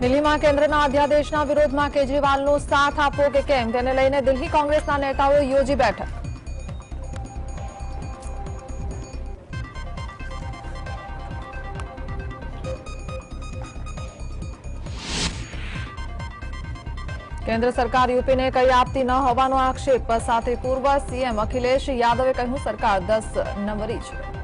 દિલ્હીમાં કેન્દ્રના અધ્યાદેશના વિરોધમાં કેજરીવાલનો સાથ આપવો કે કેમ તેને લઈને દિલ્હી કોંગ્રેસના નેતાઓએ યોજી બેઠક કેન્દ્ર સરકાર યુપીને કંઈ આપતી ન હોવાનો આક્ષેપ સાથે પૂર્વ સીએમ અખિલેશ યાદવે કહ્યું સરકાર દસ નંબરી છે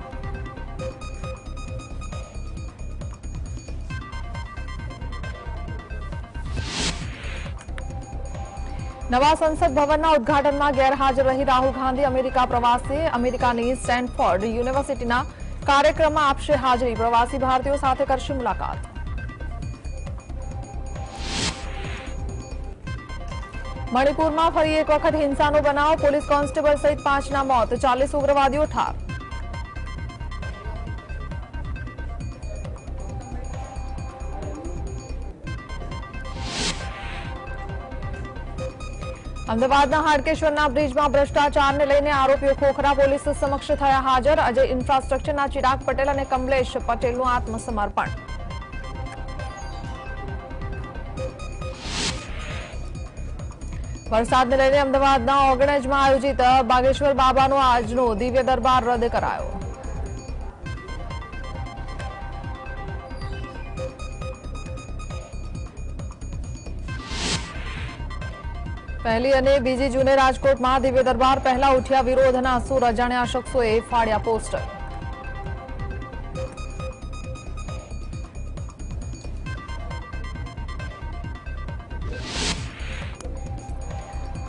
નવા સંસદ ભવનના ઉદઘાટનમાં ગેરહાજર રહી રાહુલ ગાંધી અમેરિકા પ્રવાસે અમેરિકાની સ્ટેનફોર્ડ યુનિવર્સિટીના કાર્યક્રમમાં આપશે હાજરી પ્રવાસી ભારતીયો સાથે કરશે મુલાકાત મણિપુરમાં ફરી એક વખત હિંસાનો બનાવ પોલીસ કોન્સ્ટેબલ સહિત પાંચના મોત ચાલીસ ઉગ્રવાદીઓ ઠાર અમદાવાદના હાડકેશ્વરના બ્રિજમાં ભ્રષ્ટાચારને લઈને આરોપીઓ ખોખરા પોલીસ સમક્ષ થયા હાજર અજય ઇન્ફ્રાસ્ટ્રક્ચરના ચિરાગ પટેલ અને કમલેશ પટેલનું આત્મસમર્પણ વરસાદને લઈને અમદાવાદના ઓગણજમાં આયોજિત બાગેશ્વર બાબાનો આજનો દિવ્ય દરબાર રદ કરાયો પહેલી અને બીજી જૂને રાજકોટમાં દિવ્ય દરબાર પહેલા ઉઠ્યા વિરોધના સુર અજાણ્યા શખ્સોએ ફાડ્યા પોસ્ટર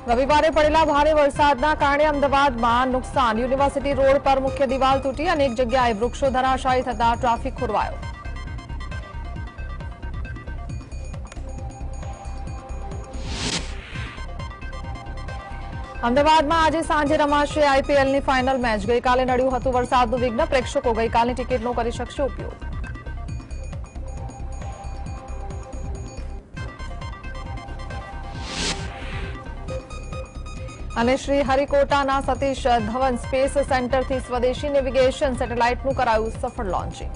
રવિવારે પડેલા ભારે વરસાદના કારણે અમદાવાદમાં નુકસાન યુનિવર્સિટી રોડ પર મુખ્ય દિવાલ તૂટી અનેક જગ્યાએ વૃક્ષો ધરાશાયી થતા ટ્રાફિક ખોરવાયો અમદાવાદમાં આજે સાંજે રમાશે આઈપીએલની ફાઇનલ મેચ ગઈકાલે નડ્યું હતું વરસાદનું વિઘ્ન પ્રેક્ષકો ગઈકાલની ટિકિટનો કરી શકશે ઉપયોગ અને શ્રી હરિકોટાના સતીશ ધવન સ્પેસ સેન્ટરથી સ્વદેશી નેવિગેશન સેટેલાઇટનું કરાયું સફળ લોન્ચિંગ